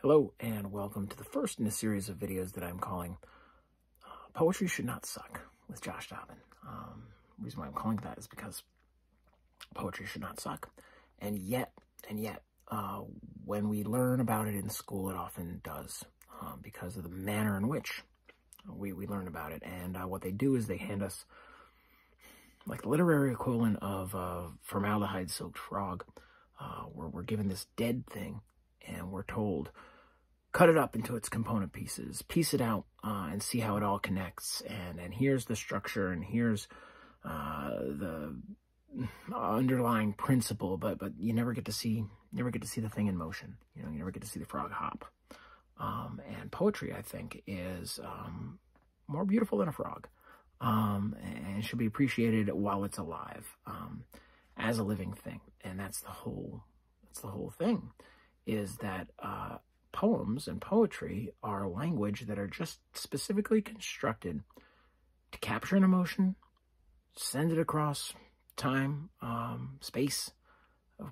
Hello and welcome to the first in a series of videos that I'm calling uh, Poetry Should Not Suck with Josh Dobbin. Um, the reason why I'm calling that is because poetry should not suck. And yet, and yet, uh, when we learn about it in school, it often does um, because of the manner in which we, we learn about it. And uh, what they do is they hand us like the literary equivalent of formaldehyde-soaked frog, uh, where we're given this dead thing and we're told, cut it up into its component pieces, piece it out, uh, and see how it all connects. And and here's the structure, and here's uh, the underlying principle. But but you never get to see never get to see the thing in motion. You know, you never get to see the frog hop. Um, and poetry, I think, is um, more beautiful than a frog, um, and should be appreciated while it's alive um, as a living thing. And that's the whole that's the whole thing is that uh, poems and poetry are language that are just specifically constructed to capture an emotion, send it across time, um, space,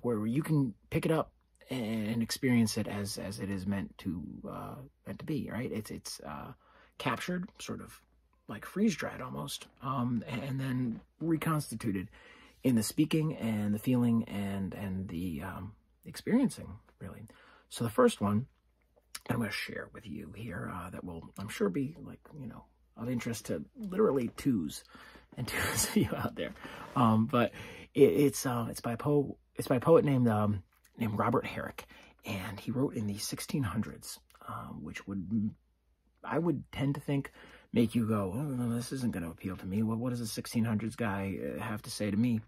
where you can pick it up and experience it as as it is meant to uh, meant to be. Right? It's it's uh, captured, sort of like freeze dried almost, um, and then reconstituted in the speaking and the feeling and and the um, experiencing. So the first one I'm going to share with you here uh, that will, I'm sure, be like, you know, of interest to literally twos and twos of you out there. Um, but it, it's uh, it's by a poet, it's by a poet named um, named Robert Herrick, and he wrote in the 1600s, um, which would I would tend to think make you go, oh, this isn't going to appeal to me. Well, what does a 1600s guy uh, have to say to me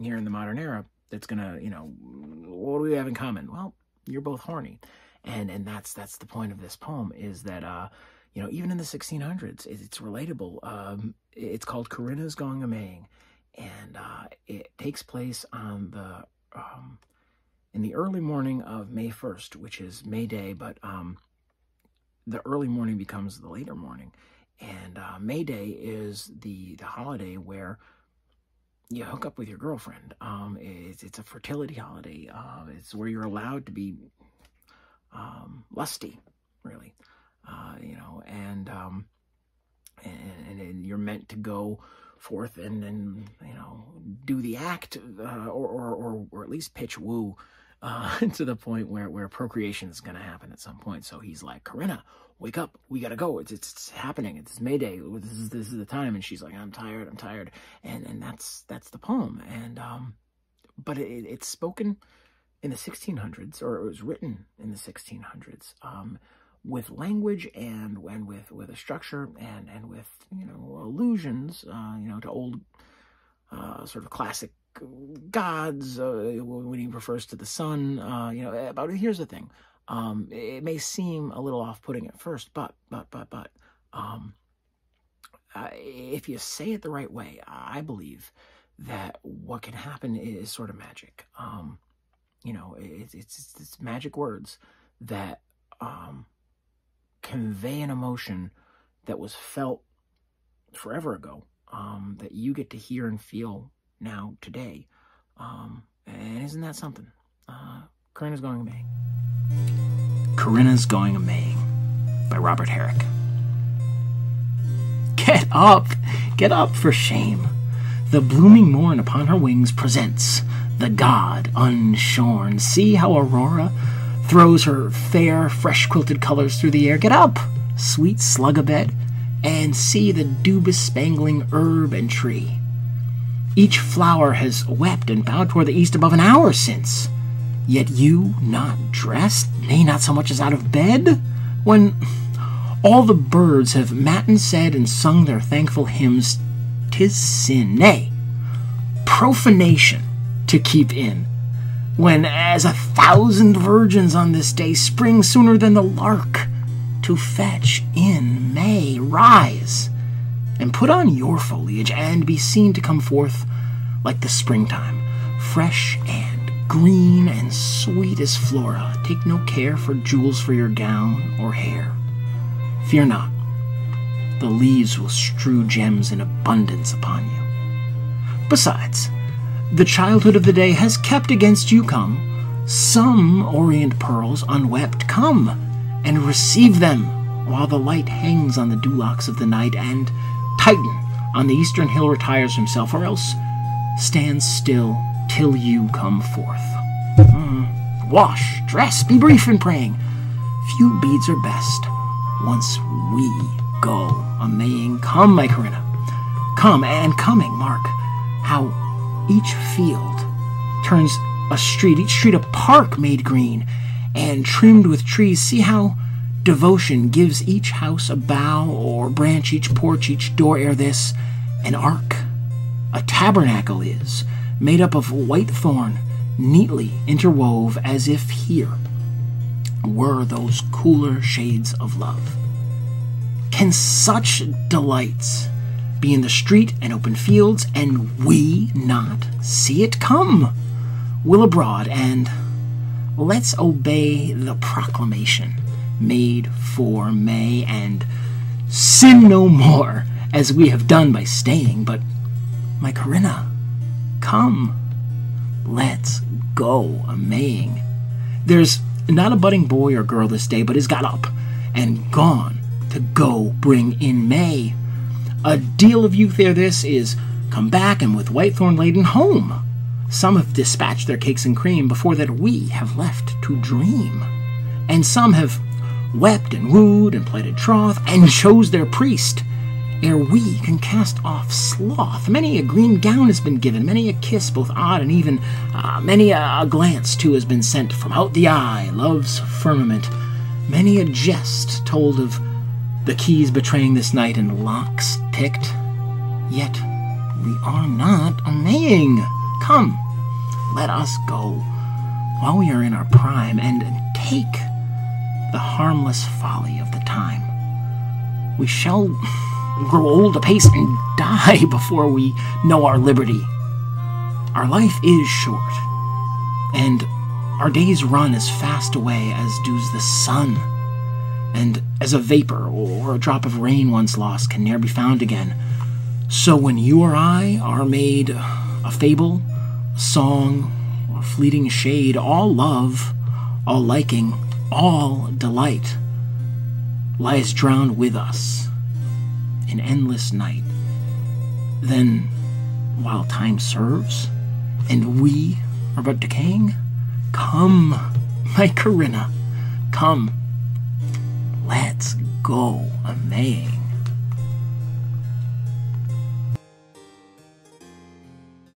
here in the modern era? that's gonna, you know, what do we have in common? Well, you're both horny. And and that's that's the point of this poem is that uh, you know, even in the 1600s, it's relatable. Um, it's called Corinna's Going a Maying, and uh, it takes place on the um, in the early morning of May 1st, which is May Day, but um, the early morning becomes the later morning. And uh, May Day is the the holiday where you hook up with your girlfriend. Um, it's, it's a fertility holiday. Uh, it's where you're allowed to be um, lusty, really. Uh, you know, and, um, and, and you're meant to go forth and and you know do the act uh, or, or or or at least pitch woo uh, to the point where where procreation is going to happen at some point. So he's like, Corinna, wake up, we gotta go. It's, it's, happening. It's Mayday. This is this is the time. And she's like, I'm tired. I'm tired. And and that's that's the poem. And um, but it, it's spoken in the 1600s, or it was written in the 1600s. Um, with language and and with with a structure and and with you know allusions uh, you know to old uh, sort of classic gods uh, when he refers to the sun uh, you know but here's the thing um, it may seem a little off-putting at first, but, but, but, but, um, uh, if you say it the right way, I believe that what can happen is sort of magic. Um, you know, it's, it's, it's magic words that, um, convey an emotion that was felt forever ago, um, that you get to hear and feel now today. Um, and isn't that something? Uh, Corinna's going to Corinna's Going Maying by Robert Herrick. Get up! Get up for shame! The blooming morn upon her wings presents the god unshorn. See how Aurora throws her fair, fresh quilted colors through the air. Get up, sweet slug a bed, and see the dew bespangling herb and tree. Each flower has wept and bowed toward the east above an hour since. Yet you not dressed, nay, not so much as out of bed? When all the birds have matin said and sung their thankful hymns, tis sin, nay, profanation to keep in. When, as a thousand virgins on this day spring sooner than the lark to fetch in May, rise and put on your foliage and be seen to come forth like the springtime, fresh and green and sweet as Flora. Take no care for jewels for your gown or hair. Fear not, the leaves will strew gems in abundance upon you. Besides, the childhood of the day has kept against you come Some orient pearls unwept, come and receive them while the light hangs on the dewlocks of the night, and Titan on the eastern hill retires himself, or else stands still till you come forth. Mm. Wash, dress, be brief in praying. Few beads are best once we go a maying. Come, my Corinna, come, and coming, mark how each field turns a street, each street a park made green and trimmed with trees. See how devotion gives each house a bough or branch, each porch, each door, ere this an ark, a tabernacle is, made up of white thorn, neatly interwove as if here were those cooler shades of love. Can such delights be in the street and open fields, and we not see it come? Will abroad, and let's obey the proclamation made for May, and sin no more, as we have done by staying, but, my Corinna, come, let's go a Maying. There's not a budding boy or girl this day, but has got up and gone to go bring in May. A deal of youth ere this is come back and with whitethorn laden home. Some have dispatched their cakes and cream before that we have left to dream. And some have wept and wooed and plighted troth and chose their priest ere we can cast off sloth. Many a green gown has been given, many a kiss, both odd and even, uh, many a, a glance too has been sent from out the eye, love's firmament. Many a jest told of the keys betraying this night and locks picked. Yet we are not a maying. Come, let us go while we are in our prime and take the harmless folly of the time. We shall grow old apace and die before we know our liberty. Our life is short, and our days run as fast away as does the sun, and as a vapor or a drop of rain once lost can ne'er be found again. So when you or I are made a fable, a song, or fleeting shade, all love, all liking, all delight lies drowned with us in endless night. Then, while time serves, and we are but decaying, come, my Corinna, come, let's go a Maying.